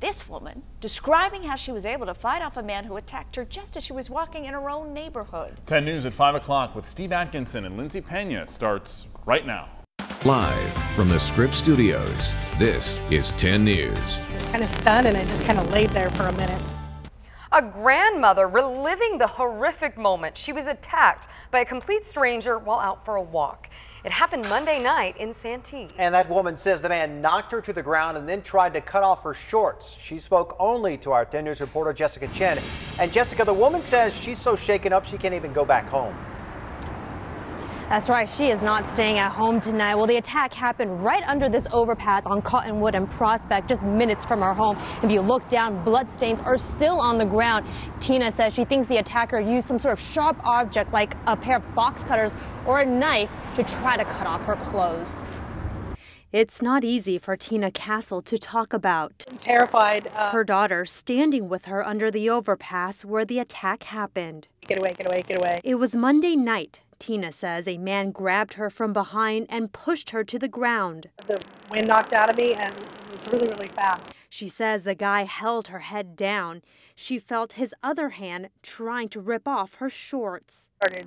This woman describing how she was able to fight off a man who attacked her just as she was walking in her own neighborhood. 10 News at 5 o'clock with Steve Atkinson and Lindsay Pena starts right now. Live from the Scripps Studios, this is 10 News. I was kind of stunned and I just kind of laid there for a minute. A grandmother reliving the horrific moment she was attacked by a complete stranger while out for a walk. It happened Monday night in Santee. And that woman says the man knocked her to the ground and then tried to cut off her shorts. She spoke only to our 10 News reporter Jessica Chen. And Jessica, the woman says she's so shaken up she can't even go back home. That's right, she is not staying at home tonight. Well, the attack happened right under this overpass on Cottonwood and Prospect, just minutes from her home. If you look down, bloodstains are still on the ground. Tina says she thinks the attacker used some sort of sharp object like a pair of box cutters or a knife to try to cut off her clothes. It's not easy for Tina Castle to talk about. I'm terrified. Uh, Her daughter standing with her under the overpass where the attack happened. get away, get away, get away. It was Monday night. Tina says a man grabbed her from behind and pushed her to the ground. The wind knocked out of me and it was really, really fast. She says the guy held her head down. She felt his other hand trying to rip off her shorts. Started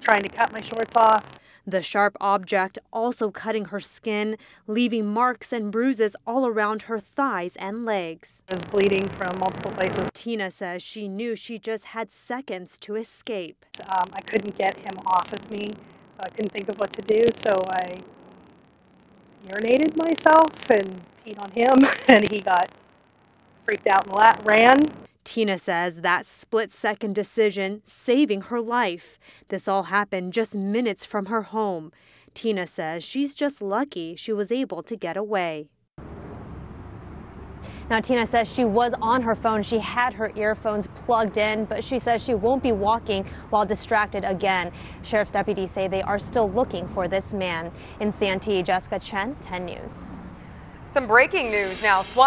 trying to cut my shorts off. The sharp object also cutting her skin, leaving marks and bruises all around her thighs and legs. Was bleeding from multiple places. Tina says she knew she just had seconds to escape. Um, I couldn't get him off of me, so I couldn't think of what to do. So I urinated myself and peed on him, and he got freaked out and ran. Tina says that split second decision saving her life. This all happened just minutes from her home. Tina says she's just lucky she was able to get away. Now, Tina says she was on her phone. She had her earphones plugged in, but she says she won't be walking while distracted again. Sheriff's deputies say they are still looking for this man. In Santee, Jessica Chen, 10 News. Some breaking news now. SWAT